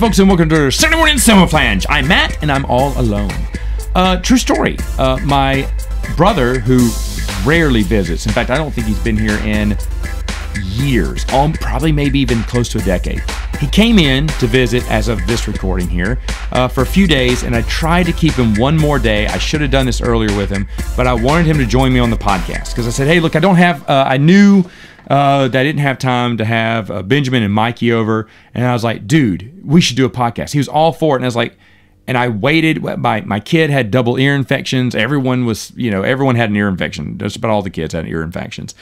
folks, and welcome to Sunday Morning Samoflange. I'm Matt, and I'm all alone. Uh, true story. Uh, my brother, who rarely visits, in fact, I don't think he's been here in years, probably maybe even close to a decade. He came in to visit as of this recording here uh, for a few days, and I tried to keep him one more day. I should have done this earlier with him, but I wanted him to join me on the podcast because I said, hey, look, I don't have, uh, I knew uh, that I didn't have time to have uh, Benjamin and Mikey over. And I was like, dude, we should do a podcast. He was all for it. And I was like, and I waited. My, my kid had double ear infections. Everyone was, you know, everyone had an ear infection. Just about all the kids had ear infections.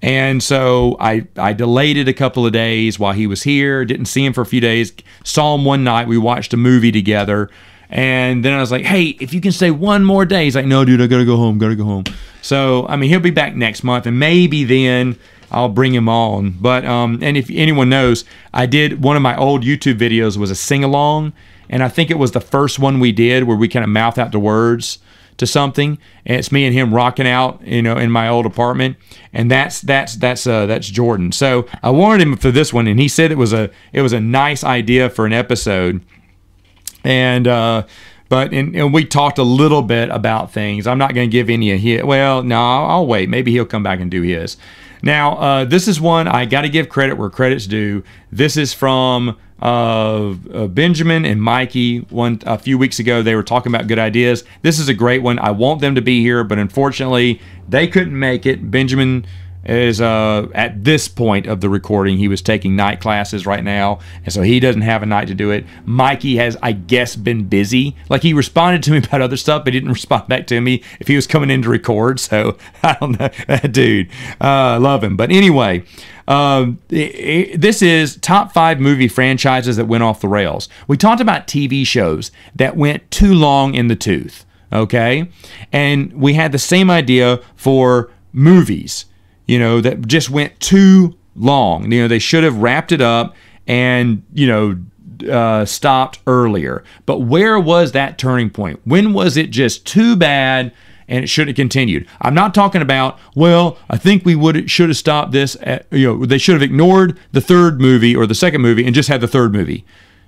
And so I, I delayed it a couple of days while he was here. Didn't see him for a few days. Saw him one night. We watched a movie together. And then I was like, hey, if you can stay one more day. He's like, no, dude, I got to go home. Got to go home. So, I mean, he'll be back next month. And maybe then I'll bring him on. But, um, and if anyone knows, I did one of my old YouTube videos was a sing along. And I think it was the first one we did where we kind of mouth out the words to something. And it's me and him rocking out you know in my old apartment and that's that's that's uh that's jordan. So i wanted him for this one and he said it was a it was a nice idea for an episode. And uh but and, and we talked a little bit about things. I'm not going to give any of his well no I'll wait. Maybe he'll come back and do his now uh this is one i got to give credit where credit's due this is from uh, uh, Benjamin and Mikey one a few weeks ago. They were talking about good ideas. This is a great one. I want them to be here, but unfortunately, they couldn't make it. Benjamin is uh, at this point of the recording. He was taking night classes right now, and so he doesn't have a night to do it. Mikey has, I guess, been busy. Like he responded to me about other stuff, but he didn't respond back to me if he was coming in to record. So I don't know, dude. Uh, love him, but anyway. Um, it, it, this is top five movie franchises that went off the rails. We talked about TV shows that went too long in the tooth. Okay, and we had the same idea for movies you know, that just went too long. You know, they should have wrapped it up and, you know, uh, stopped earlier. But where was that turning point? When was it just too bad and it should have continued? I'm not talking about, well, I think we would should have stopped this. At, you know, they should have ignored the third movie or the second movie and just had the third movie.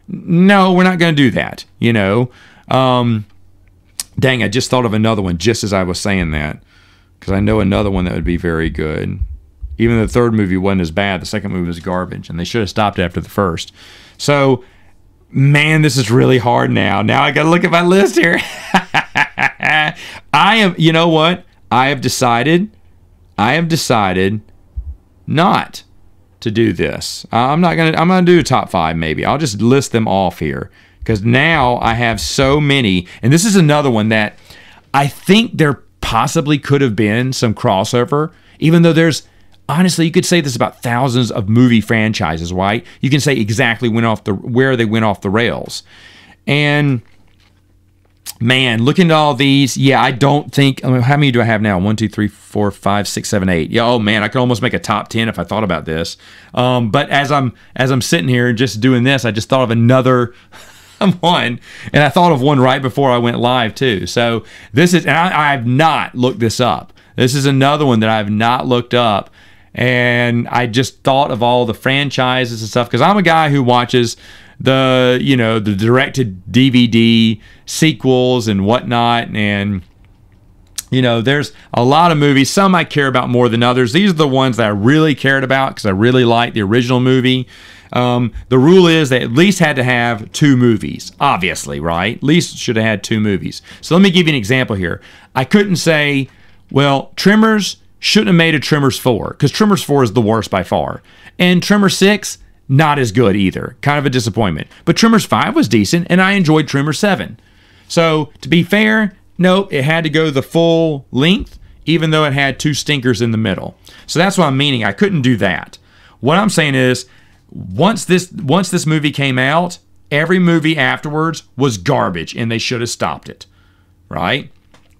No, we're not going to do that. You know, um, dang, I just thought of another one just as I was saying that because I know another one that would be very good. Even the third movie wasn't as bad. The second movie was garbage, and they should have stopped after the first. So, man, this is really hard now. Now I got to look at my list here. I am, you know what? I have decided, I have decided not to do this. I'm not gonna. I'm gonna do a top five. Maybe I'll just list them off here because now I have so many, and this is another one that I think they're possibly could have been some crossover, even though there's honestly you could say this about thousands of movie franchises, right? You can say exactly went off the where they went off the rails. And man, looking at all these, yeah, I don't think how many do I have now? One, two, three, four, five, six, seven, eight. Yeah, oh man, I could almost make a top ten if I thought about this. Um, but as I'm as I'm sitting here and just doing this, I just thought of another one, and I thought of one right before I went live too. So this is, and I, I have not looked this up. This is another one that I have not looked up, and I just thought of all the franchises and stuff because I'm a guy who watches the you know the directed DVD sequels and whatnot, and you know, there's a lot of movies. Some I care about more than others. These are the ones that I really cared about because I really liked the original movie. Um, the rule is they at least had to have two movies, obviously, right? At least should have had two movies. So let me give you an example here. I couldn't say, well, Tremors shouldn't have made a Tremors 4 because Tremors 4 is the worst by far. And Tremors 6, not as good either. Kind of a disappointment. But Tremors 5 was decent and I enjoyed Tremors 7. So to be fair, nope, it had to go the full length, even though it had two stinkers in the middle. So that's what I'm meaning. I couldn't do that. What I'm saying is once this once this movie came out, every movie afterwards was garbage and they should have stopped it. Right?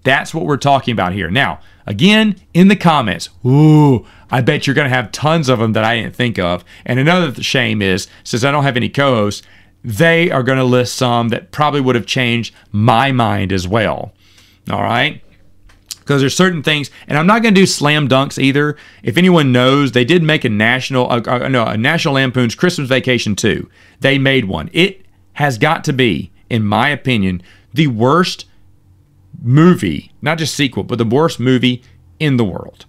That's what we're talking about here. Now, again, in the comments, ooh, I bet you're going to have tons of them that I didn't think of. And another shame is, since I don't have any co hosts, they are going to list some that probably would have changed my mind as well. All right? Because there's certain things, and I'm not going to do slam dunks either. If anyone knows, they did make a national, uh, uh, no, a National Lampoon's Christmas Vacation 2. They made one. It has got to be, in my opinion, the worst movie, not just sequel, but the worst movie in the world.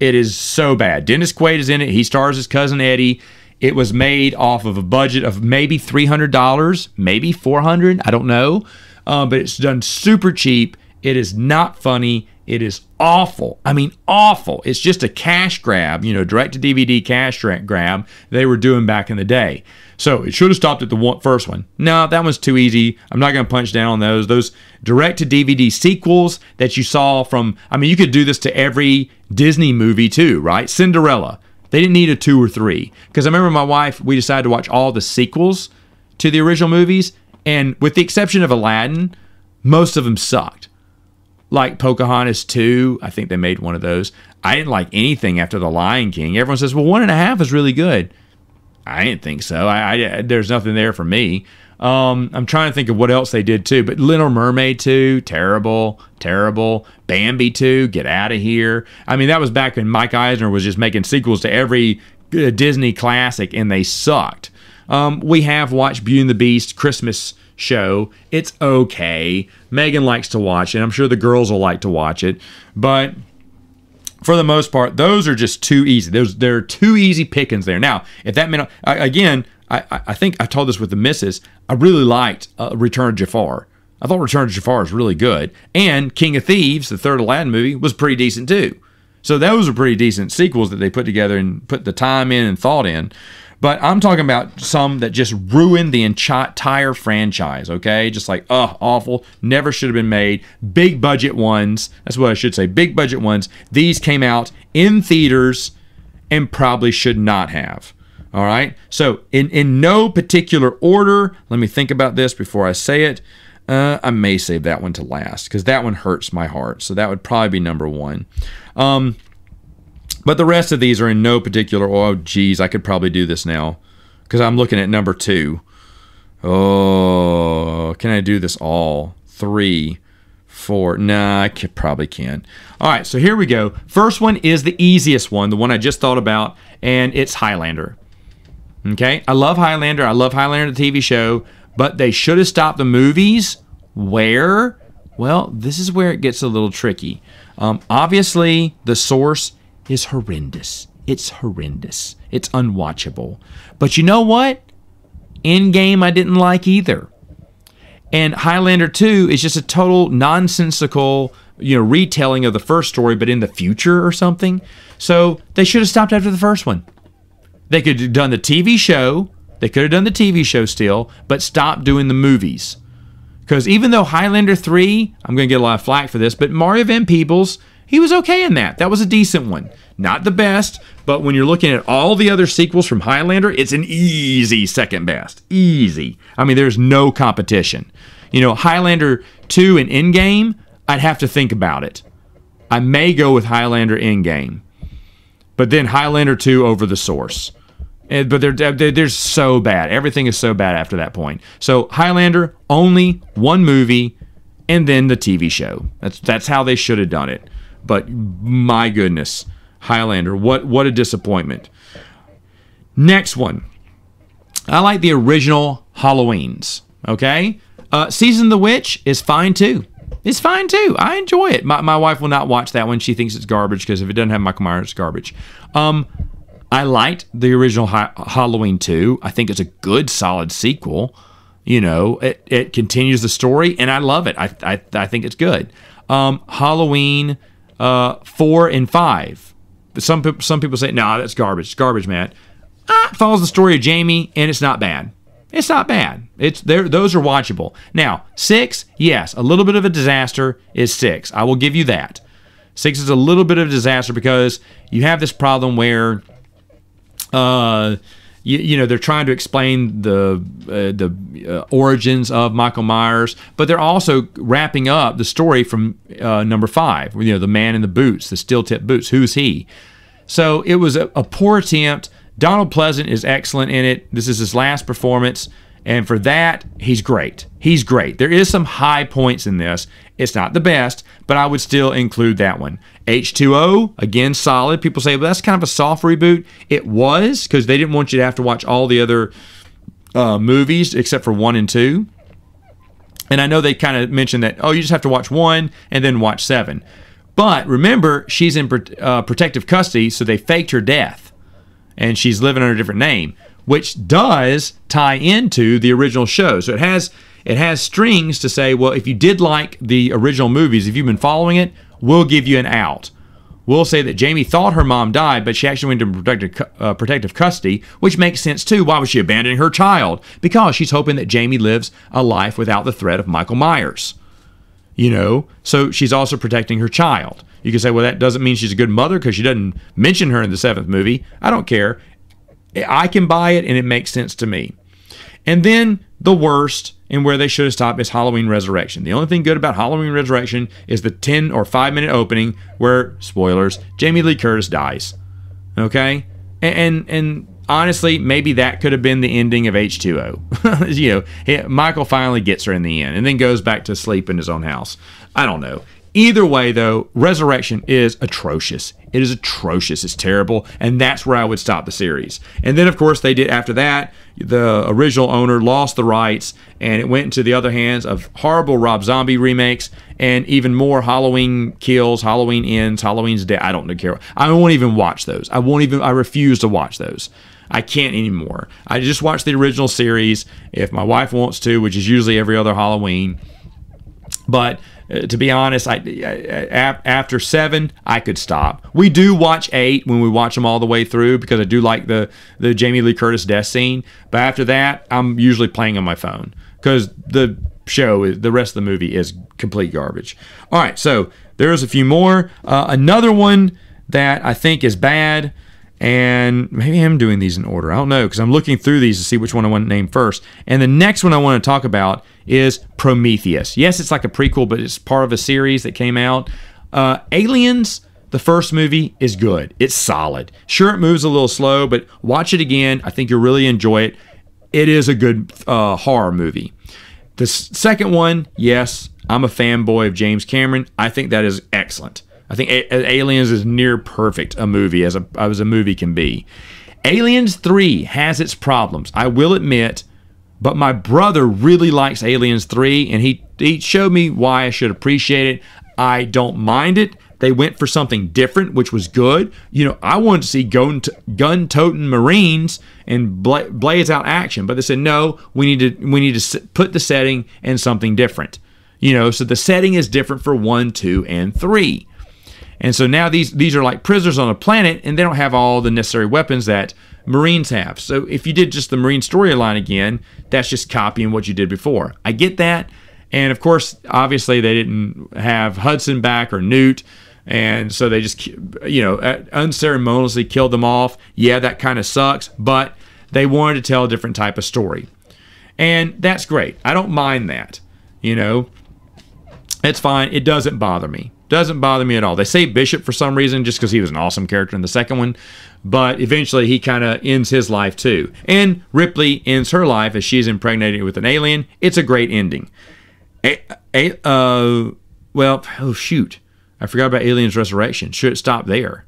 It is so bad. Dennis Quaid is in it. He stars his cousin Eddie. It was made off of a budget of maybe $300, maybe 400 I don't know. Uh, but it's done super cheap. It is not funny. It is awful. I mean, awful. It's just a cash grab, you know, direct to DVD cash grab they were doing back in the day. So it should have stopped at the one, first one. No, that one's too easy. I'm not going to punch down on those. Those direct to DVD sequels that you saw from, I mean, you could do this to every Disney movie too, right? Cinderella. They didn't need a two or three. Because I remember my wife, we decided to watch all the sequels to the original movies. And with the exception of Aladdin, most of them sucked. Like Pocahontas 2, I think they made one of those. I didn't like anything after The Lion King. Everyone says, well, one and a half is really good. I didn't think so. I, I there's nothing there for me. Um, I'm trying to think of what else they did too. But Little Mermaid 2, terrible, terrible. Bambi 2, get out of here. I mean, that was back when Mike Eisner was just making sequels to every uh, Disney classic, and they sucked. Um, we have watched Beauty and the Beast Christmas show. It's okay. Megan likes to watch it. I'm sure the girls will like to watch it, but for the most part, those are just too easy. There's there are too easy pickings there. Now, if that meant again, I, I think I told this with the missus. I really liked uh, Return of Jafar. I thought Return of Jafar was really good, and King of Thieves, the third Aladdin movie, was pretty decent too. So those are pretty decent sequels that they put together and put the time in and thought in. But I'm talking about some that just ruined the entire franchise, okay? Just like, oh, awful. Never should have been made. Big budget ones. That's what I should say. Big budget ones. These came out in theaters and probably should not have. All right. So, in, in no particular order, let me think about this before I say it. Uh, I may save that one to last because that one hurts my heart. So, that would probably be number one. Um, but the rest of these are in no particular. Oh, geez, I could probably do this now because I'm looking at number two. Oh, can I do this all? Three, four. Nah, I could, probably can't. All right, so here we go. First one is the easiest one, the one I just thought about, and it's Highlander. Okay, I love Highlander. I love Highlander, the TV show, but they should have stopped the movies. Where? Well, this is where it gets a little tricky. Um, obviously, the source is horrendous. It's horrendous. It's unwatchable. But you know what? Endgame, I didn't like either. And Highlander 2 is just a total nonsensical, you know, retelling of the first story, but in the future or something. So they should have stopped after the first one. They could have done the TV show. They could have done the TV show still, but stopped doing the movies. Because even though Highlander 3, I'm going to get a lot of flack for this, but Mario Van Peebles he was okay in that. That was a decent one. Not the best, but when you're looking at all the other sequels from Highlander, it's an easy second best. Easy. I mean, there's no competition. You know, Highlander 2 and Endgame, I'd have to think about it. I may go with Highlander Endgame, but then Highlander 2 over the source. And, but they're, they're, they're so bad. Everything is so bad after that point. So Highlander, only one movie, and then the TV show. That's that's how they should have done it. But my goodness, Highlander, what what a disappointment. Next one. I like the original Halloweens. Okay? Uh, Season of the Witch is fine too. It's fine too. I enjoy it. My, my wife will not watch that one. She thinks it's garbage because if it doesn't have Michael Myers, it's garbage. Um, I liked the original ha- Halloween 2. I think it's a good, solid sequel. You know, it, it continues the story, and I love it. I, I, I think it's good. Um, Halloween uh, four and five. Some people, some people say, "No, nah, that's garbage. It's garbage, man." Ah, follows the story of Jamie, and it's not bad. It's not bad. It's there. Those are watchable. Now six, yes, a little bit of a disaster is six. I will give you that. Six is a little bit of a disaster because you have this problem where, uh, you, you know they're trying to explain the uh, the uh, origins of Michael Myers, but they're also wrapping up the story from uh, number five. You know, the man in the boots, the steel tip boots. Who's he? So it was a, a poor attempt. Donald Pleasence is excellent in it. This is his last performance. And for that, he's great. He's great. There is some high points in this. It's not the best, but I would still include that one. H2O, again, solid. People say, well, that's kind of a soft reboot. It was because they didn't want you to have to watch all the other uh, movies except for one and two. And I know they kind of mentioned that, oh, you just have to watch one and then watch seven. But remember, she's in uh, protective custody, so they faked her death. And she's living under a different name, which does tie into the original show. So it has it has strings to say, well, if you did like the original movies, if you've been following it, we'll give you an out. We'll say that Jamie thought her mom died, but she actually went into protective, uh, protective custody, which makes sense too. Why was she abandoning her child? Because she's hoping that Jamie lives a life without the threat of Michael Myers. You know, so she's also protecting her child. You can say, well, that doesn't mean she's a good mother because she doesn't mention her in the seventh movie. I don't care. I can buy it and it makes sense to me. And then the worst and where they should have stopped is Halloween Resurrection. The only thing good about Halloween Resurrection is the 10 or 5 minute opening where, spoilers, Jamie Lee Curtis dies. Okay? And, and, and honestly, maybe that could have been the ending of H2O. you know, Michael finally gets her in the end and then goes back to sleep in his own house. I don't know. Either way, though, Resurrection is atrocious. It is atrocious. It's terrible. And that's where I would stop the series. And then, of course, they did after that, the original owner lost the rights and it went into the other hands of horrible Rob Zombie remakes and even more Halloween kills, Halloween ends, Halloween's dead. I don't care. I won't even watch those. I won't even, I refuse to watch those. I can't anymore. I just watch the original series if my wife wants to, which is usually every other Halloween. But uh, to be honest, I, after seven, I could stop. We do watch eight when we watch them all the way through because I do like the the Jamie Lee Curtis death scene. But after that, I'm usually playing on my phone because the show, the rest of the movie is complete garbage. All right, so there's a few more. Uh, another one that I think is bad and maybe I'm doing these in order. I don't know because I'm looking through these to see which one I want to name first. And the next one I want to talk about is Prometheus. Yes, it's like a prequel, but it's part of a series that came out. Uh, Aliens, the first movie, is good. It's solid. Sure, it moves a little slow, but watch it again. I think you'll really enjoy it. It is a good uh, horror movie. The second one, yes, I'm a fanboy of James Cameron. I think that is excellent. I think a- Aliens is near perfect a movie as a as a movie can be. Aliens 3 has its problems. I will admit, but my brother really likes Aliens 3 and he he showed me why I should appreciate it. I don't mind it. They went for something different, which was good. You know, I wanted to see gun toting Marines and bla- blaze out action, but they said no. We need to we need to put the setting in something different. You know, so the setting is different for one, two, and three. And so now these these are like prisoners on a planet, and they don't have all the necessary weapons that Marines have. So if you did just the Marine storyline again, that's just copying what you did before. I get that. And of course, obviously, they didn't have Hudson back or Newt. And so they just, you know, uh, unceremoniously killed them off. Yeah, that kind of sucks, but they wanted to tell a different type of story. And that's great. I don't mind that. You know, it's fine. It doesn't bother me. Doesn't bother me at all. They say Bishop for some reason just because he was an awesome character in the second one, but eventually he kind of ends his life too. And Ripley ends her life as she's impregnated with an alien. It's a great ending. A, a, uh, well, oh shoot, I forgot about Aliens Resurrection. Should it stop there?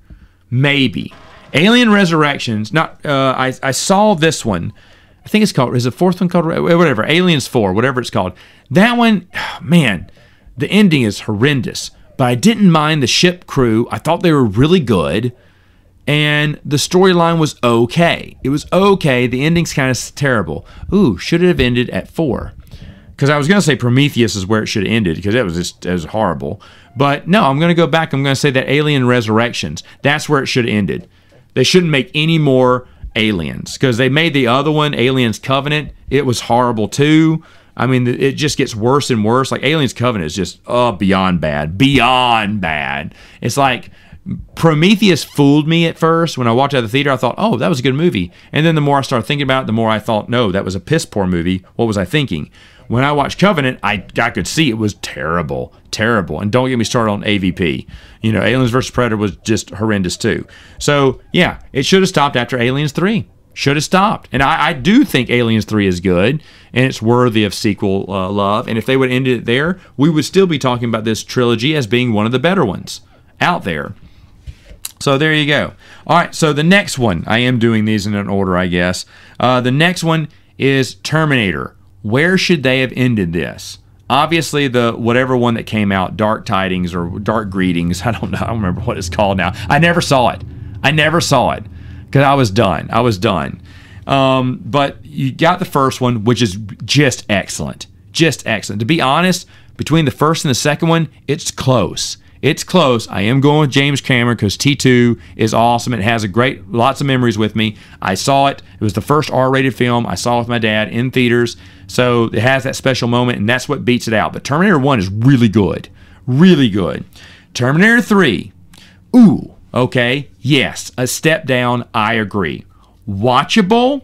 Maybe. Alien Resurrections. Not. Uh, I I saw this one. I think it's called. Is the fourth one called whatever? Aliens Four, whatever it's called. That one, man, the ending is horrendous but I didn't mind the ship crew. I thought they were really good. And the storyline was okay. It was okay. The ending's kind of terrible. Ooh, should it have ended at four? Because I was going to say Prometheus is where it should have ended because that was just was horrible. But no, I'm going to go back. I'm going to say that Alien Resurrections, that's where it should have ended. They shouldn't make any more aliens because they made the other one, Aliens Covenant. It was horrible too. I mean, it just gets worse and worse. Like Aliens Covenant is just oh beyond bad, beyond bad. It's like Prometheus fooled me at first when I walked out of the theater. I thought, oh, that was a good movie, and then the more I started thinking about it, the more I thought, no, that was a piss poor movie. What was I thinking? When I watched Covenant, I I could see it was terrible, terrible. And don't get me started on AVP. You know, Aliens vs Predator was just horrendous too. So yeah, it should have stopped after Aliens three should have stopped. And I, I, do think Aliens 3 is good and it's worthy of sequel uh, love. And if they would end it there, we would still be talking about this trilogy as being one of the better ones out there. So there you go. All right, so the next one, I am doing these in an order, I guess. Uh, the next one is Terminator. Where should they have ended this? Obviously, the whatever one that came out, Dark Tidings or Dark Greetings, I don't know, I don't remember what it's called now. I never saw it. I never saw it because I was done. I was done. Um, but you got the first one, which is just excellent. Just excellent. To be honest, between the first and the second one, it's close. It's close. I am going with James Cameron because T2 is awesome. It has a great, lots of memories with me. I saw it. It was the first R-rated film I saw with my dad in theaters. So it has that special moment, and that's what beats it out. But Terminator 1 is really good. Really good. Terminator 3. Ooh, okay. Yes, a step down. I agree. Watchable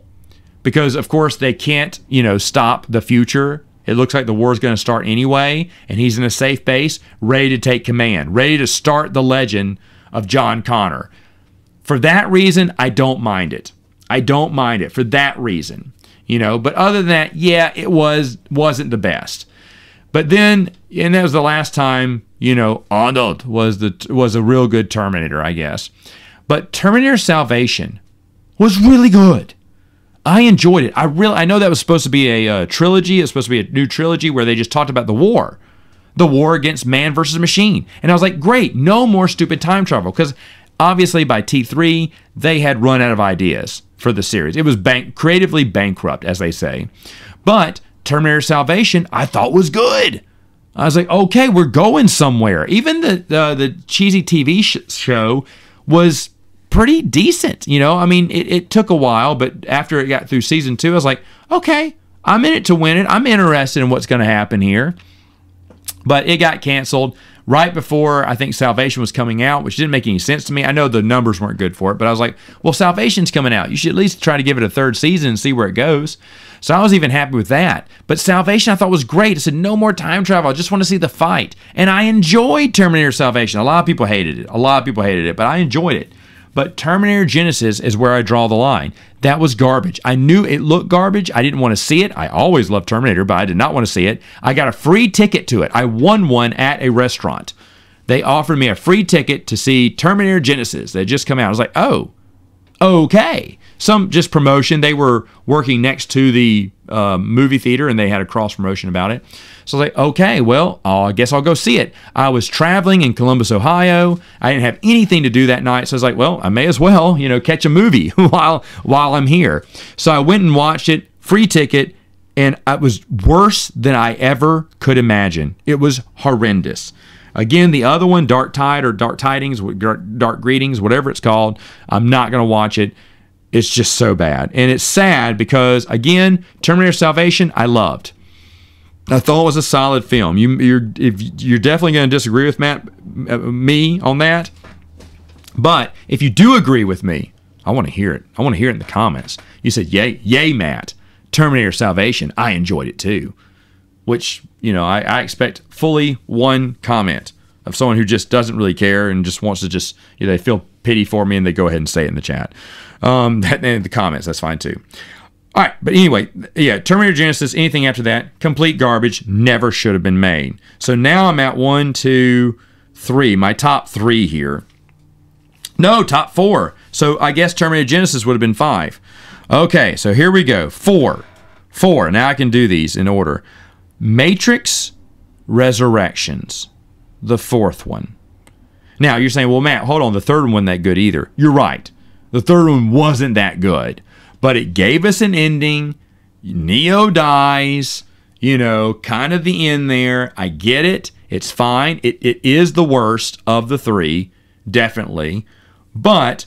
because, of course, they can't, you know, stop the future it looks like the war is going to start anyway, and he's in a safe base, ready to take command, ready to start the legend of John Connor. For that reason, I don't mind it. I don't mind it for that reason. You know, but other than that, yeah, it was wasn't the best. But then, and that was the last time, you know, Arnold was the was a real good Terminator, I guess. But Terminator Salvation was really good. I enjoyed it. I really, I know that was supposed to be a uh, trilogy. It's supposed to be a new trilogy where they just talked about the war, the war against man versus machine. And I was like, great, no more stupid time travel because obviously by T3 they had run out of ideas for the series. It was bank creatively bankrupt, as they say. But Terminator Salvation, I thought was good. I was like, okay, we're going somewhere. Even the the, the cheesy TV sh- show was pretty decent. You know, I mean, it, it took a while, but after it got through season two, I was like, okay, I'm in it to win it. I'm interested in what's going to happen here. But it got canceled right before I think Salvation was coming out, which didn't make any sense to me. I know the numbers weren't good for it, but I was like, well, Salvation's coming out. You should at least try to give it a third season and see where it goes. So I was even happy with that. But Salvation I thought was great. I said, no more time travel. I just want to see the fight. And I enjoyed Terminator Salvation. A lot of people hated it. A lot of people hated it, but I enjoyed it. But Terminator Genisys is where I draw the line. That was garbage. I knew it looked garbage. I didn't want to see it. I always loved Terminator, but I did not want to see it. I got a free ticket to it. I won one at a restaurant. They offered me a free ticket to see Terminator Genisys They just come out. I was like, oh, okay. Some just promotion. They were working next to the uh, movie theater and they had a cross promotion about it. So I was like, okay, well, I guess I'll go see it. I was traveling in Columbus, Ohio. I didn't have anything to do that night, so I was like, well, I may as well, you know, catch a movie while while I'm here. So I went and watched it, free ticket, and it was worse than I ever could imagine. It was horrendous. Again, the other one, Dark Tide or Dark Tidings, Dark Greetings, whatever it's called, I'm not going to watch it. It's just so bad. And it's sad because, again, Terminator Salvation, I loved. I thought it was a solid film. You, you're if you're definitely going to disagree with Matt, uh, me on that. But if you do agree with me, I want to hear it. I want to hear it in the comments. You said, "Yay, yay, Matt! Terminator Salvation. I enjoyed it too." Which you know, I, I expect fully one comment of someone who just doesn't really care and just wants to just you know, they feel pity for me and they go ahead and say it in the chat, um, in the comments. That's fine too. All right, but anyway, yeah, Terminator Genisys, anything after that, complete garbage, never should have been made. So now I'm at one, two, three, my top three here. No, top four. So I guess Terminator Genisys would have been five. Okay, so here we go. Four. Four. Now I can do these in order. Matrix Resurrections, the fourth one. Now you're saying, well, Matt, hold on, the third one wasn't that good either. You're right. The third one wasn't that good but it gave us an ending. Neo dies, you know, kind of the end there. I get it. It's fine. It, it is the worst of the three, definitely. But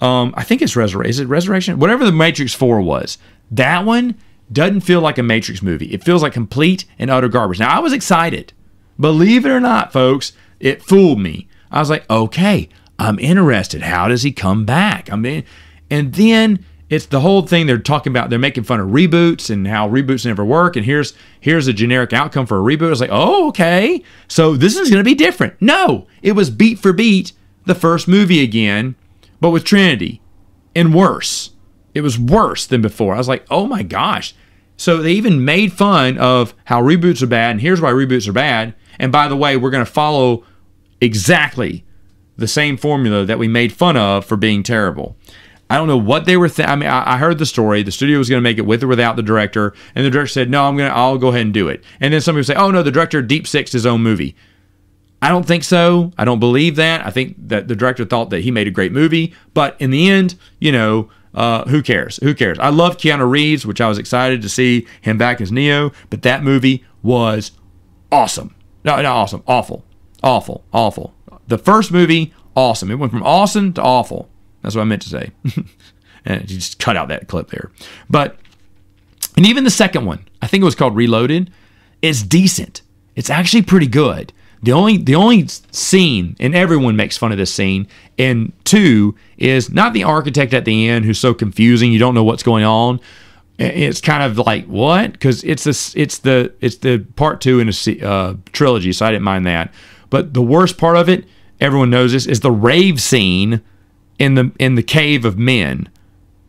um, I think it's Resurrection. Is it Resurrection? Whatever the Matrix 4 was, that one doesn't feel like a Matrix movie. It feels like complete and utter garbage. Now, I was excited. Believe it or not, folks, it fooled me. I was like, okay, I'm interested. How does he come back? I mean, and then it's the whole thing they're talking about. They're making fun of reboots and how reboots never work. And here's here's a generic outcome for a reboot. It's like, oh, okay, so this is going to be different. No, it was beat for beat the first movie again, but with Trinity, and worse. It was worse than before. I was like, oh my gosh. So they even made fun of how reboots are bad, and here's why reboots are bad. And by the way, we're going to follow exactly the same formula that we made fun of for being terrible. I don't know what they were. I mean, I, I heard the story. The studio was going to make it with or without the director, and the director said, "No, I'm gonna. I'll go ahead and do it." And then some people say, "Oh no, the director deep sixed his own movie." I don't think so. I don't believe that. I think that the director thought that he made a great movie, but in the end, you know, uh, who cares? Who cares? I love Keanu Reeves, which I was excited to see him back as Neo, but that movie was awesome. No, not awesome. Awful. Awful. Awful. The first movie, awesome. It went from awesome to awful. That's what I meant to say. and you just cut out that clip there. But, and even the second one, I think it was called Reloaded, is decent. It's actually pretty good. The only the only scene, and everyone makes fun of this scene, and two is not the architect at the end who's so confusing you don't know what's going on. It's kind of like what? Because it's this it's the it's the part two in a uh, trilogy, so I didn't mind that. But the worst part of it, everyone knows this, is the rave scene in the in the cave of men.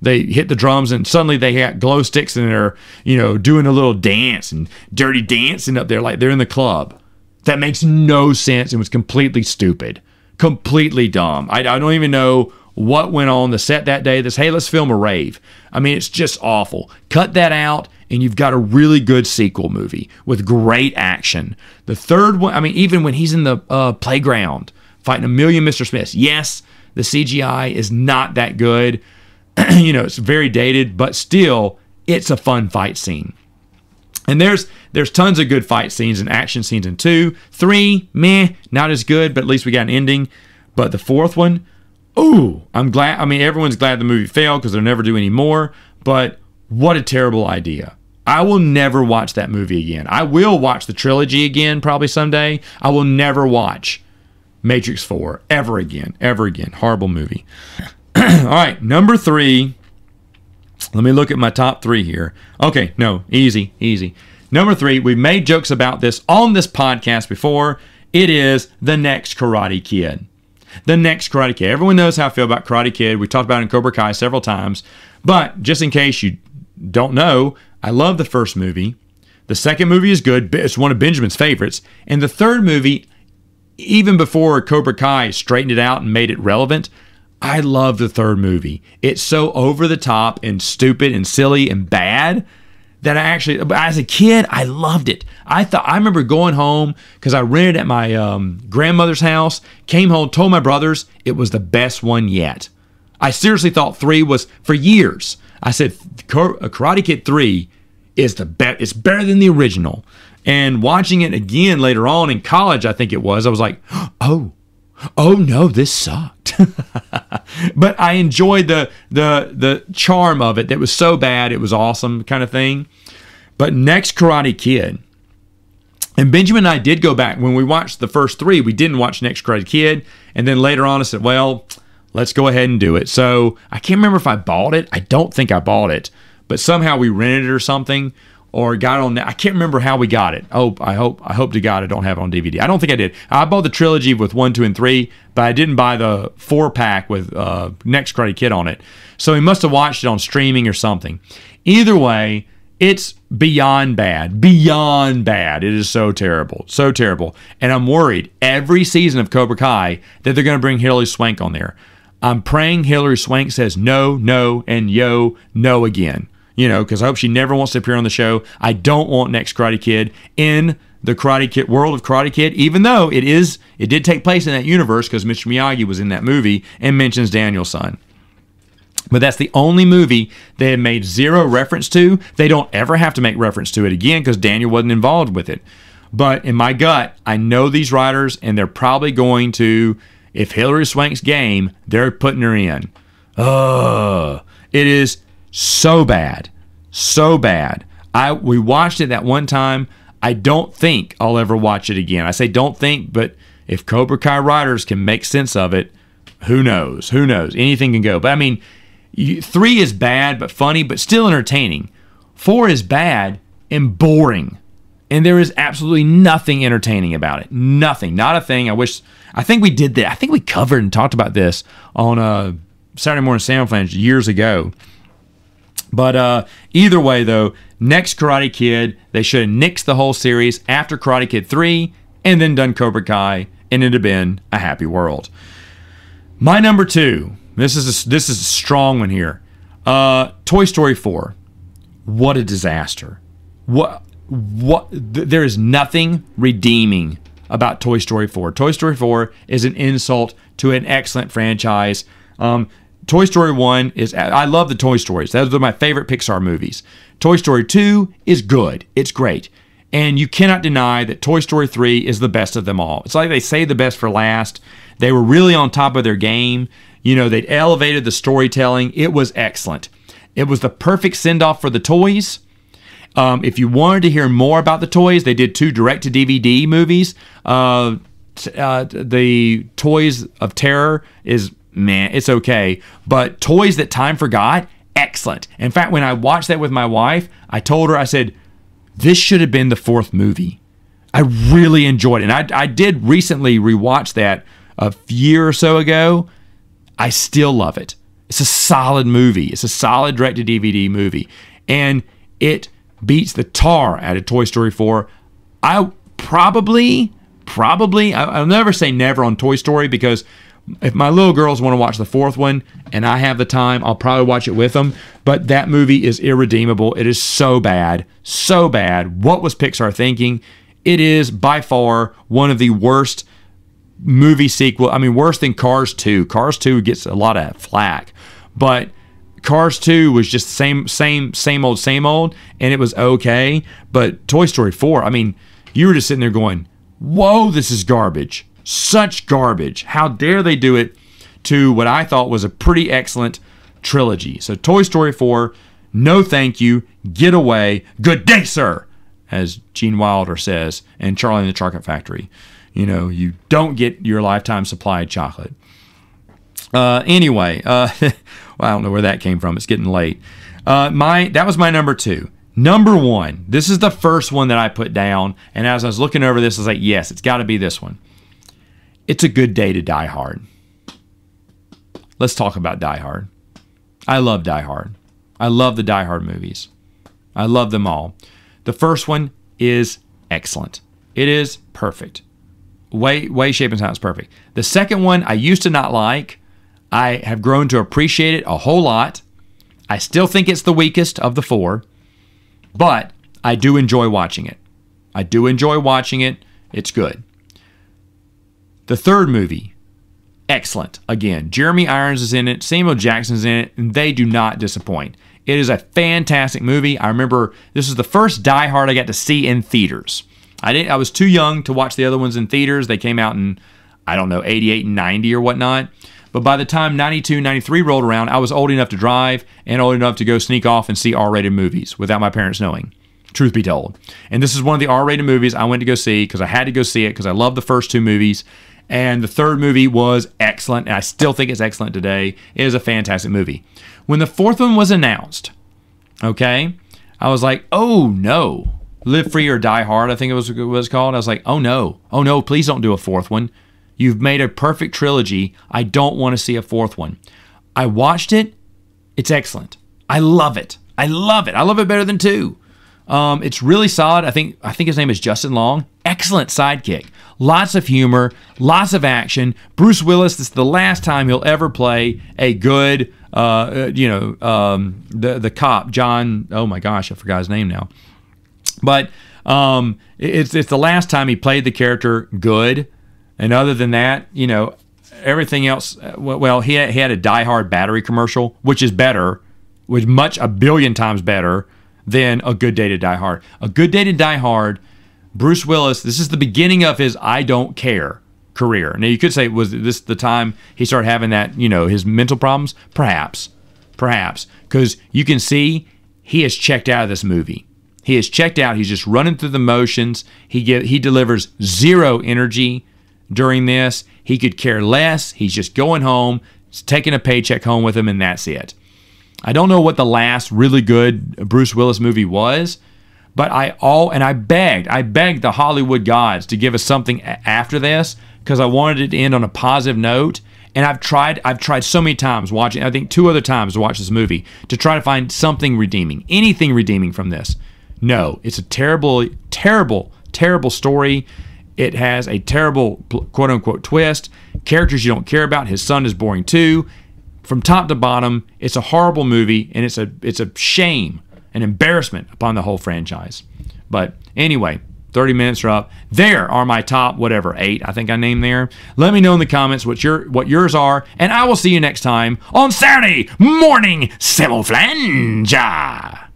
They hit the drums and suddenly they got glow sticks and they're you know doing a little dance and dirty dancing up there like they're in the club. That makes no sense and was completely stupid, completely dumb. I, I don't even know what went on the set that day. This hey let's film a rave. I mean it's just awful. Cut that out and you've got a really good sequel movie with great action. The third one, I mean even when he's in the uh, playground fighting a million Mr. Smiths, yes the CGI is not that good. you know, it's very dated, but still, it's a fun fight scene. And there's there's tons of good fight scenes and action scenes in two, three, meh, not as good, but at least we got an ending. But the fourth one, ooh, I'm glad. I mean, everyone's glad the movie failed because they'll never do any more. But what a terrible idea. I will never watch that movie again. I will watch the trilogy again probably someday. I will never watch Matrix 4 ever again. Ever again. Horrible movie. All right, number three. Let me look at my top three here. Okay, no, easy, easy. Number three, we've made jokes about this on this podcast before. It is the next Karate Kid. The next Karate Kid. Everyone knows how I feel about Karate Kid. We talked about it in Cobra Kai several times. But just in case you don't know, I love the first movie. The second movie is good. It's one of Benjamin's favorites. And the third movie, even before Cobra Kai straightened it out and made it relevant, I love the third movie. It's so over the top and stupid and silly and bad that I actually, as a kid, I loved it. I thought I remember going home because I rented at my um, grandmother's house. Came home, told my brothers it was the best one yet. I seriously thought three was for years. I said Karate Kid three is the best. It's better than the original. And watching it again later on in college, I think it was, I was like, oh, oh no, this sucked. but I enjoyed the the the charm of it. That was so bad, it was awesome kind of thing. But next Karate Kid, and Benjamin and I did go back when we watched the first three. We didn't watch Next Karate Kid, and then later on I said, well, let's go ahead and do it. So I can't remember if I bought it. I don't think I bought it, but somehow we rented it or something or got on. I can't remember how we got it. Oh, I hope I hope to God I don't have it on DVD. I don't think I did. I bought the trilogy with one, two, and three, but I didn't buy the four pack with uh, Next Karate Kid on it. So he must have watched it on streaming or something. Either way, it's beyond bad. Beyond bad. It is so terrible. So terrible. And I'm worried every season of Cobra Kai that they're going to bring Hilary Swank on there. I'm praying Hilary Swank says no, no, and yo, no again you know, because I hope she never wants to appear on the show. I don't want next Karate Kid in the Karate Kid world of Karate Kid, even though it is it did take place in that universe because Mr. Miyagi was in that movie and mentions Daniel's son. But that's the only movie they have made zero reference to. They don't ever have to make reference to it again because Daniel wasn't involved with it. But in my gut, I know these writers, and they're probably going to, if Hilary Swank's game, they're putting her in. Ugh. It is so bad, so bad. I we watched it that one time. I don't think I'll ever watch it again. I say don't think, but if Cobra Kai writers can make sense of it, who knows? Who knows? Anything can go. But I mean, you, three is bad but funny, but still entertaining. Four is bad and boring, and there is absolutely nothing entertaining about it. Nothing, not a thing. I wish. I think we did that. I think we covered and talked about this on a uh, Saturday Morning Sound years ago. But uh, either way, though, next Karate Kid, they should have nixed the whole series after Karate Kid 3 and then done Cobra Kai, and it'd have been a happy world. My number two, This is a, this is a strong one here. Uh, Toy Story 4. What a disaster. What what th- there is nothing redeeming about Toy Story 4. Toy Story 4 is an insult to an excellent franchise. Um, Toy Story 1 is I love the Toy Stories. Those are my favorite Pixar movies. Toy Story 2 is good. It's great. And you cannot deny that Toy Story 3 is the best of them all. It's like they say the best for last. They were really on top of their game. You know, they'd elevated the storytelling. It was excellent. It was the perfect send off for the toys. Um, if you wanted to hear more about the toys, they did two direct to DVD movies. Uh, uh, the Toys of Terror is man, it's okay. But Toys That Time Forgot, excellent. In fact, when I watched that with my wife, I told her, I said, this should have been the fourth movie. I really enjoyed it. And I, I did recently rewatch that a year or so ago. I still love it. It's a solid movie. It's a solid direct to DVD movie. And it beats the tar out of Toy Story 4. I probably, probably, I'll never say never on Toy Story because if my little girls want to watch the fourth one and I have the time, I'll probably watch it with them. But that movie is irredeemable. It is so bad, so bad. What was Pixar thinking? It is by far one of the worst movie sequel. I mean, worse than Cars 2. Cars 2 gets a lot of flack, but Cars 2 was just same, same, same old, same old, and it was okay. But Toy Story 4, I mean, you were just sitting there going, "Whoa, this is garbage." Such garbage. How dare they do it to what I thought was a pretty excellent trilogy. So, Toy Story 4, no thank you, get away, good day, sir, as Gene Wilder says in Charlie and the Chocolate Factory. You know, you don't get your lifetime supply of chocolate. Uh, anyway, uh, well, I don't know where that came from. It's getting late. Uh, my that was my number two. Number one. This is the first one that I put down, and as I was looking over this, I was like, yes, it's got to be this one. It's a good day to Die Hard. Let's talk about Die Hard. I love Die Hard. I love the Die Hard movies. I love them all. The first one is excellent. It is perfect. Way, way, shape, and sound is perfect. The second one I used to not like. I have grown to appreciate it a whole lot. I still think it's the weakest of the four, but I do enjoy watching it. I do enjoy watching it. It's good. The third movie, excellent. Again, Jeremy Irons is in it, Samuel Jackson's in it, and they do not disappoint. It is a fantastic movie. I remember this is the first Die Hard I got to see in theaters. I didn't. I was too young to watch the other ones in theaters. They came out in I don't know 88 and 90 or whatnot. But by the time 92, 93 rolled around, I was old enough to drive and old enough to go sneak off and see R-rated movies without my parents knowing. Truth be told. And this is one of the R-rated movies I went to go see because I had to go see it because I love the first two movies and the third movie was excellent, and I still think it's excellent today. It is a fantastic movie. When the fourth one was announced, okay, I was like, oh no. Live Free or Die Hard, I think it was, it was called. I was like, oh no, oh no, please don't do a fourth one. You've made a perfect trilogy. I don't want to see a fourth one. I watched it. It's excellent. I love it. I love it. I love it better than two. Um, it's really solid. I think I think his name is Justin Long. Excellent sidekick. Lots of humor, lots of action. Bruce Willis. This is the last time he'll ever play a good, uh, uh, you know, um, the the cop John. Oh my gosh, I forgot his name now. But um, it's it's the last time he played the character good. And other than that, you know, everything else. Uh, well, he had, he had a Die Hard battery commercial, which is better, was much a billion times better than A Good Day to Die Hard. A Good Day to Die Hard, Bruce Willis, this is the beginning of his I don't care career. Now you could say was this the time he started having that, you know, his mental problems? Perhaps. Perhaps. Because you can see he has checked out of this movie. He has checked out. He's just running through the motions. He get, he delivers zero energy during this. He could care less. He's just going home, taking a paycheck home with him, and that's it. I don't know what the last really good Bruce Willis movie was, but I all and I begged, I begged the Hollywood gods to give us something after this because I wanted it to end on a positive note. And I've tried, I've tried so many times watching. I think two other times to watch this movie to try to find something redeeming, anything redeeming from this. No, it's a terrible, terrible, terrible story. It has a terrible quote unquote twist. Characters you don't care about. His son is boring too. from top to bottom, it's a horrible movie, and it's a it's a shame, an embarrassment upon the whole franchise. But anyway, 30 minutes are up. There are my top whatever eight I think I named there. Let me know in the comments what your what yours are, and I will see you next time on Saturday morning Samoflange.